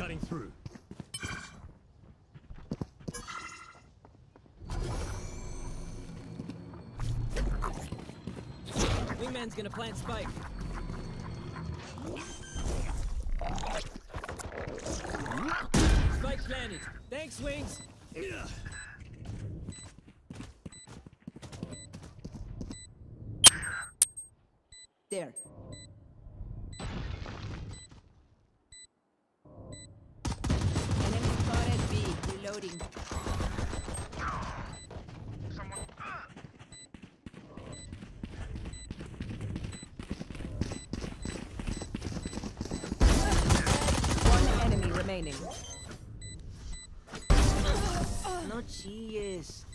cutting through. Wingman's gonna plant spike. Spike planted. Thanks, Wings. There. One